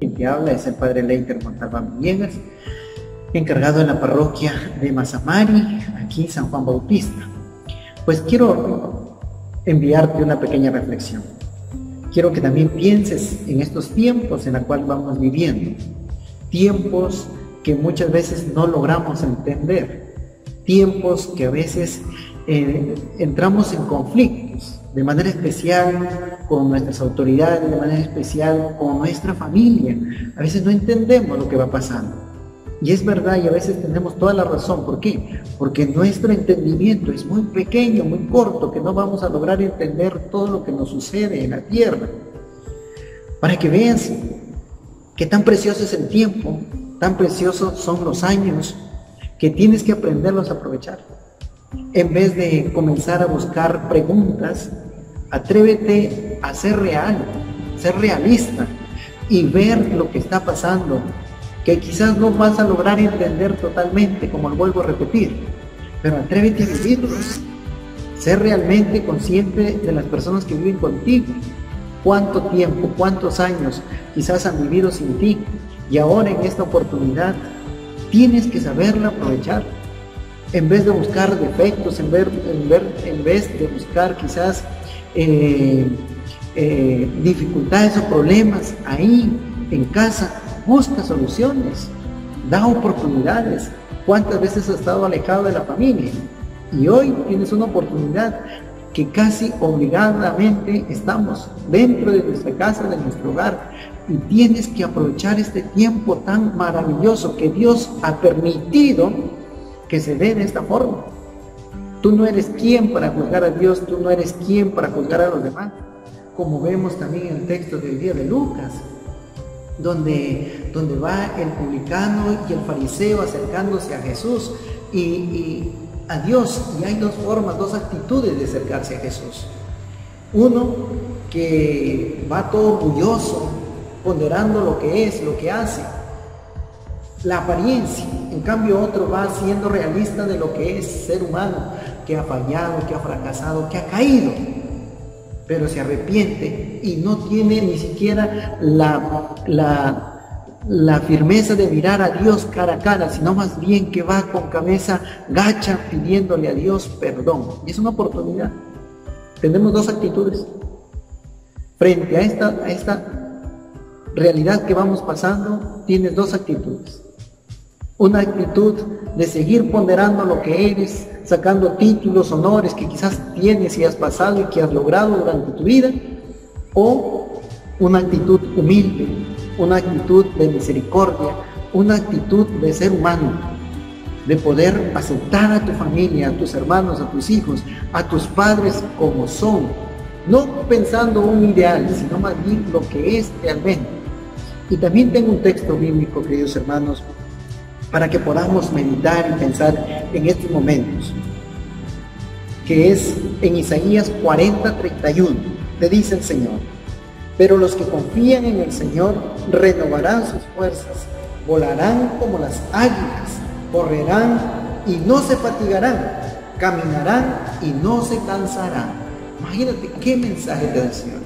Quien te habla es el Padre Leiter Montalbán Villegas, encargado en la parroquia de Mazamari, aquí San Juan Bautista. Pues quiero enviarte una pequeña reflexión. Quiero que también pienses en estos tiempos en los cuales vamos viviendo. Tiempos que muchas veces no logramos entender. Tiempos que a veces eh, entramos en conflictos, de manera especial con nuestras autoridades, de manera especial con nuestra familia. A veces no entendemos lo que va pasando. Y es verdad, y a veces tenemos toda la razón. ¿Por qué? Porque nuestro entendimiento es muy pequeño, muy corto, que no vamos a lograr entender todo lo que nos sucede en la tierra. Para que veas que tan precioso es el tiempo, tan preciosos son los años, que tienes que aprenderlos a aprovechar. En vez de comenzar a buscar preguntas, atrévete a ser real, ser realista y ver lo que está pasando, que quizás no vas a lograr entender totalmente, como lo vuelvo a repetir, pero atrévete a vivirlos, ser realmente consciente de las personas que viven contigo, cuánto tiempo, cuántos años quizás han vivido sin ti y ahora en esta oportunidad tienes que saberla aprovechar. En vez de buscar defectos, en, ver, en, ver, en vez de buscar quizás eh, eh, dificultades o problemas ahí en casa, busca soluciones, da oportunidades. ¿Cuántas veces has estado alejado de la familia? Y hoy tienes una oportunidad que casi obligadamente estamos dentro de nuestra casa, de nuestro hogar, y tienes que aprovechar este tiempo tan maravilloso que Dios ha permitido que se dé de esta forma. Tú no eres quien para juzgar a Dios, tú no eres quien para juzgar a los demás. Como vemos también en el texto del día de Lucas, donde, donde va el publicano y el fariseo acercándose a Jesús y, a Dios. Y hay dos formas, dos actitudes de acercarse a Jesús. Uno que va todo orgulloso, ponderando lo que es, lo que hace, la apariencia. En cambio otro va siendo realista de lo que es ser humano, que ha fallado, que ha fracasado, que ha caído, pero se arrepiente y no tiene ni siquiera la, la, firmeza de mirar a Dios cara a cara, sino más bien que va con cabeza gacha pidiéndole a Dios perdón. Y es una oportunidad. Tenemos dos actitudes. Frente a esta, a esta realidad que vamos pasando, tienes dos actitudes una actitud de seguir ponderando lo que eres, sacando títulos, honores que quizás tienes y has pasado y que has logrado durante tu vida, o una actitud humilde, una actitud de misericordia, una actitud de ser humano, de poder aceptar a tu familia, a tus hermanos, a tus hijos, a tus padres como son, no pensando un ideal, sino más bien lo que es realmente. Y también tengo un texto bíblico, queridos hermanos, para que podamos meditar y pensar en estos momentos, que es en Isaías 40, 31, le dice el Señor, pero los que confían en el Señor renovarán sus fuerzas, volarán como las águilas, correrán y no se fatigarán, caminarán y no se cansarán. Imagínate qué mensaje te da el Señor.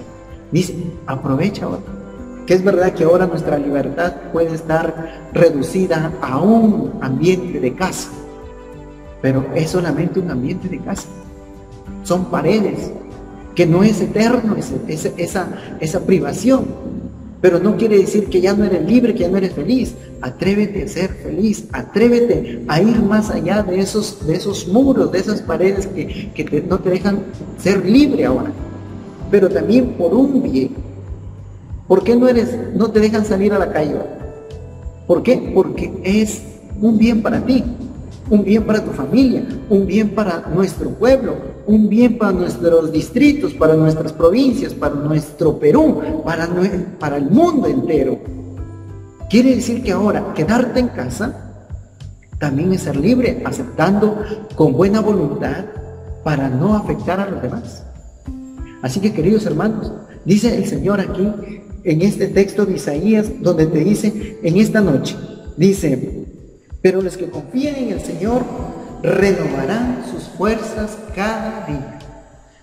Dice, aprovecha ahora que es verdad que ahora nuestra libertad puede estar reducida a un ambiente de casa, pero es solamente un ambiente de casa. Son paredes, que no es eterno esa, esa, privación, pero no quiere decir que ya no eres libre, que ya no eres feliz. Atrévete a ser feliz, atrévete a ir más allá de esos, de esos muros, de esas paredes que, que no te dejan ser libre ahora. Pero también por un bien, ¿Por qué no eres, no te dejan salir a la calle? ¿Por qué? Porque es un bien para ti, un bien para tu familia, un bien para nuestro pueblo, un bien para nuestros distritos, para nuestras provincias, para nuestro Perú, para, para el mundo entero. Quiere decir que ahora quedarte en casa también es ser libre, aceptando con buena voluntad para no afectar a los demás. Así que queridos hermanos, dice el Señor aquí en este texto de Isaías donde te dice en esta noche, dice, pero los que confían en el Señor renovarán sus fuerzas cada día.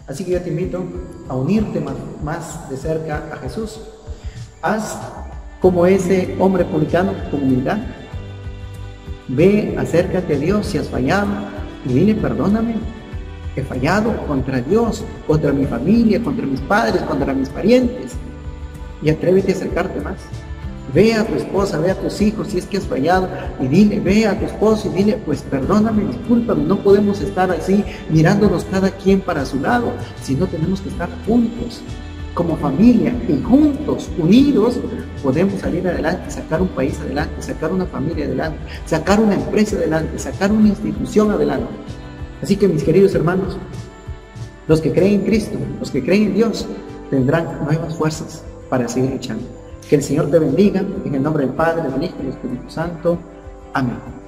Así que yo te invito a unirte más, más de cerca a Jesús. Haz como ese hombre publicano con humildad. Ve, acércate a Dios si has fallado y dile, perdóname, he fallado contra Dios, contra mi familia, contra mis padres, contra mis parientes. Y atrévete a acercarte más. Ve a tu esposa, ve a tus hijos si es que has fallado y dile, ve a tu esposo y dile, pues perdóname, discúlpame, no podemos estar así mirándonos cada quien para su lado, sino tenemos que estar juntos, como familia y juntos, unidos, podemos salir adelante, sacar un país adelante, sacar una familia adelante, sacar una empresa adelante, sacar una institución adelante. Así que mis queridos hermanos, los que creen en Cristo, los que creen en Dios, tendrán nuevas fuerzas para seguir luchando. Que el Señor te bendiga en el nombre del Padre, del Hijo y del Espíritu Santo. Amén.